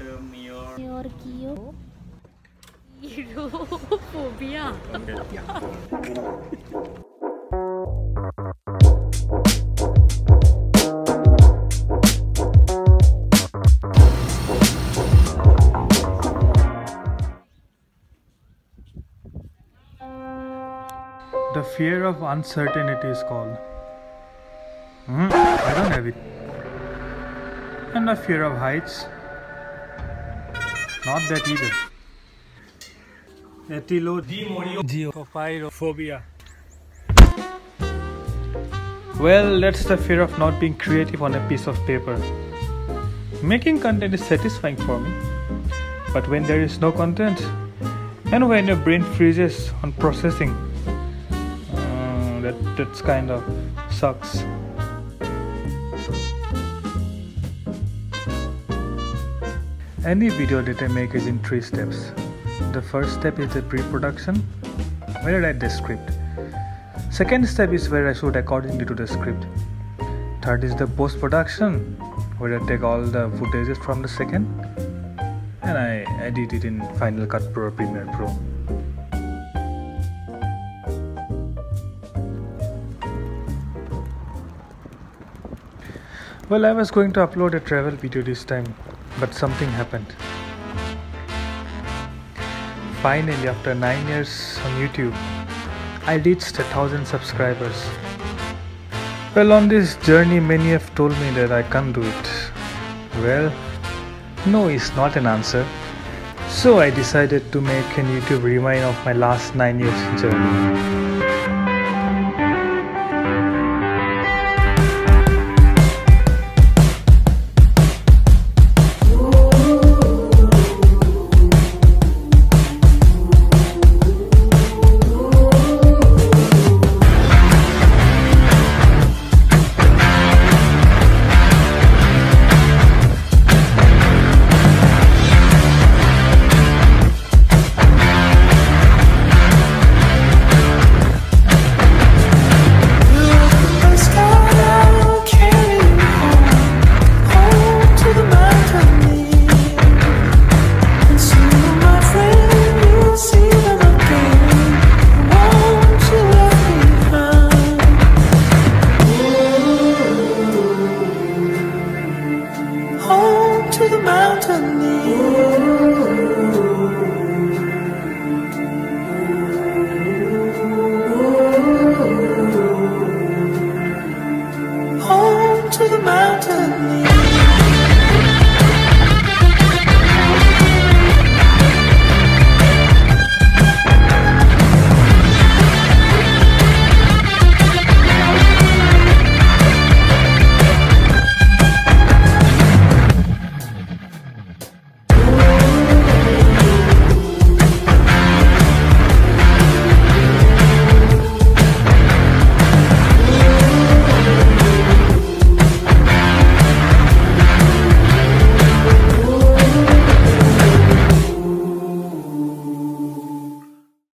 your Your Kyo. phobia. The fear of uncertainty is called. Hmm, I don't have it. And the fear of heights. Not that either. Etylogiophobia. Well, that's the fear of not being creative on a piece of paper. Making content is satisfying for me. But when there is no content, and when your brain freezes on processing, uh, that that's kind of sucks. Any video that I make is in three steps. The first step is the pre-production, where I write the script. Second step is where I shoot accordingly to the script. Third is the post-production, where I take all the footages from the second and I edit it in Final Cut Pro or Premiere Pro. Well, I was going to upload a travel video this time, but something happened. Finally, after 9 years on YouTube, I reached a thousand subscribers. Well, on this journey, many have told me that I can't do it. Well, no is not an answer. So I decided to make a YouTube rewind of my last 9 years journey. To the mountain